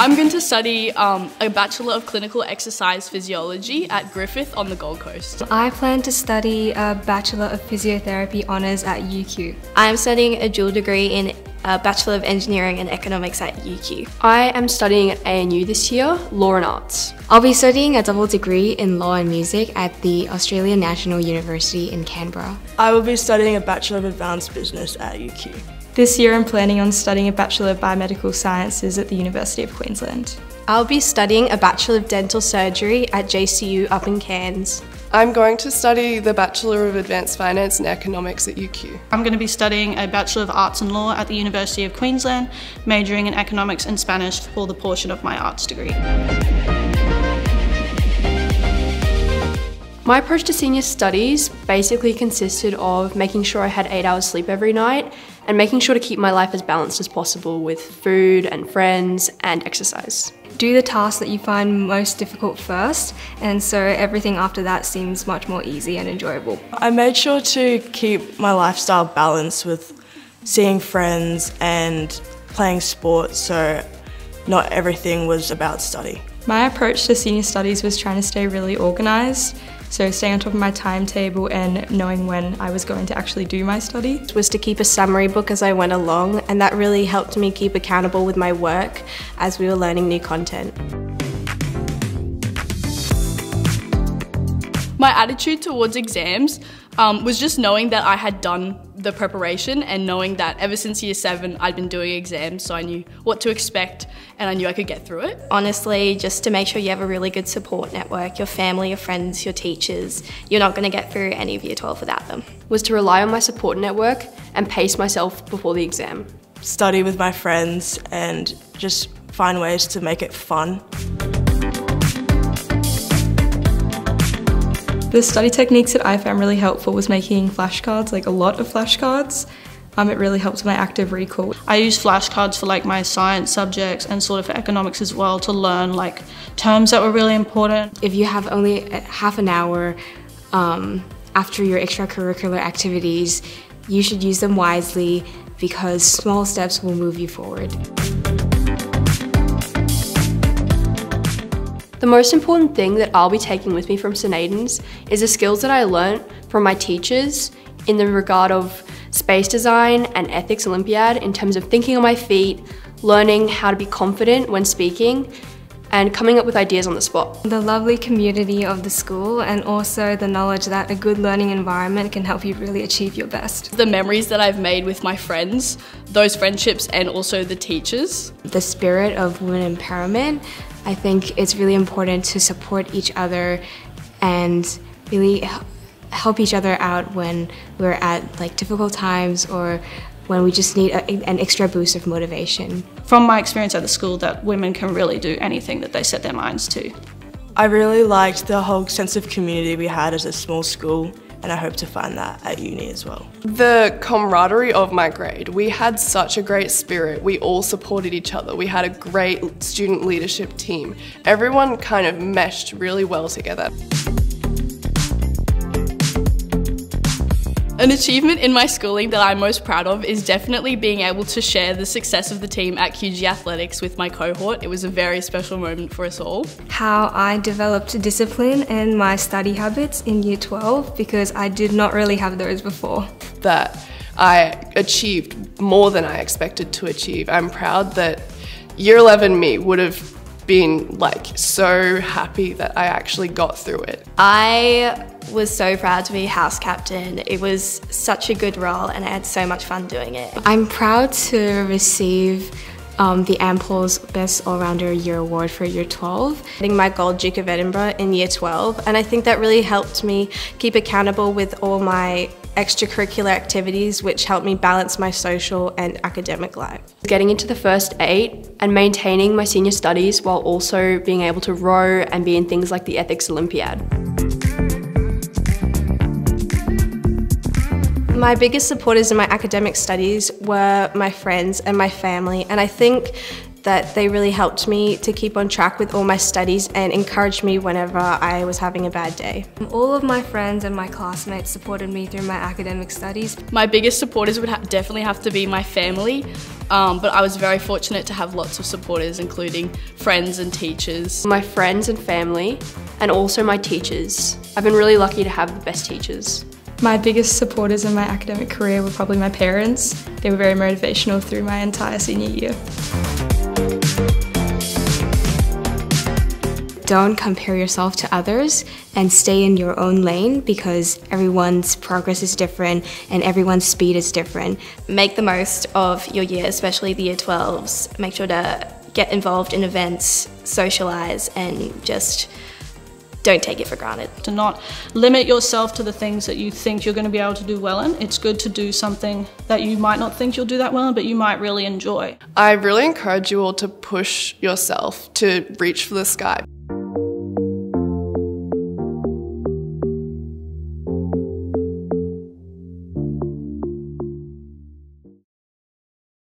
I'm going to study um, a Bachelor of Clinical Exercise Physiology at Griffith on the Gold Coast. I plan to study a Bachelor of Physiotherapy Honours at UQ. I'm studying a dual degree in a Bachelor of Engineering and Economics at UQ. I am studying at ANU this year, Law and Arts. I'll be studying a double degree in Law and Music at the Australian National University in Canberra. I will be studying a Bachelor of Advanced Business at UQ. This year I'm planning on studying a Bachelor of Biomedical Sciences at the University of Queensland. I'll be studying a Bachelor of Dental Surgery at JCU up in Cairns. I'm going to study the Bachelor of Advanced Finance and Economics at UQ. I'm going to be studying a Bachelor of Arts and Law at the University of Queensland, majoring in Economics and Spanish for the portion of my arts degree. My approach to senior studies basically consisted of making sure I had eight hours sleep every night and making sure to keep my life as balanced as possible with food and friends and exercise do the tasks that you find most difficult first, and so everything after that seems much more easy and enjoyable. I made sure to keep my lifestyle balanced with seeing friends and playing sports, so not everything was about study. My approach to senior studies was trying to stay really organised so staying on top of my timetable and knowing when I was going to actually do my study. Was to keep a summary book as I went along and that really helped me keep accountable with my work as we were learning new content. My attitude towards exams um, was just knowing that I had done the preparation and knowing that ever since year seven I'd been doing exams so I knew what to expect and I knew I could get through it. Honestly, just to make sure you have a really good support network, your family, your friends, your teachers, you're not going to get through any of year 12 without them. Was to rely on my support network and pace myself before the exam. Study with my friends and just find ways to make it fun. The study techniques that I found really helpful was making flashcards, like a lot of flashcards. Um, it really helped my active recall. I use flashcards for like my science subjects and sort of for economics as well to learn like terms that were really important. If you have only half an hour um, after your extracurricular activities, you should use them wisely because small steps will move you forward. The most important thing that I'll be taking with me from St Aidan's is the skills that I learnt from my teachers in the regard of space design and ethics Olympiad in terms of thinking on my feet, learning how to be confident when speaking, and coming up with ideas on the spot. The lovely community of the school and also the knowledge that a good learning environment can help you really achieve your best. The memories that I've made with my friends, those friendships and also the teachers. The spirit of women empowerment I think it's really important to support each other and really help each other out when we're at like difficult times or when we just need a, an extra boost of motivation. From my experience at the school that women can really do anything that they set their minds to. I really liked the whole sense of community we had as a small school and I hope to find that at uni as well. The camaraderie of my grade, we had such a great spirit. We all supported each other. We had a great student leadership team. Everyone kind of meshed really well together. An achievement in my schooling that I'm most proud of is definitely being able to share the success of the team at QG Athletics with my cohort. It was a very special moment for us all. How I developed discipline and my study habits in year 12 because I did not really have those before. That I achieved more than I expected to achieve. I'm proud that year 11 me would have been like so happy that I actually got through it. I was so proud to be house captain. It was such a good role and I had so much fun doing it. I'm proud to receive um, the Ampol's Best All-Rounder Year Award for Year 12. Getting my gold Duke of Edinburgh in Year 12 and I think that really helped me keep accountable with all my extracurricular activities which helped me balance my social and academic life. Getting into the first eight and maintaining my senior studies while also being able to row and be in things like the Ethics Olympiad. My biggest supporters in my academic studies were my friends and my family and I think that they really helped me to keep on track with all my studies and encouraged me whenever I was having a bad day. All of my friends and my classmates supported me through my academic studies. My biggest supporters would ha definitely have to be my family. Um, but I was very fortunate to have lots of supporters, including friends and teachers. My friends and family, and also my teachers. I've been really lucky to have the best teachers. My biggest supporters in my academic career were probably my parents. They were very motivational through my entire senior year. Don't compare yourself to others and stay in your own lane because everyone's progress is different and everyone's speed is different. Make the most of your year, especially the year 12s. Make sure to get involved in events, socialise, and just don't take it for granted. To not limit yourself to the things that you think you're going to be able to do well in. It's good to do something that you might not think you'll do that well in, but you might really enjoy. I really encourage you all to push yourself to reach for the sky.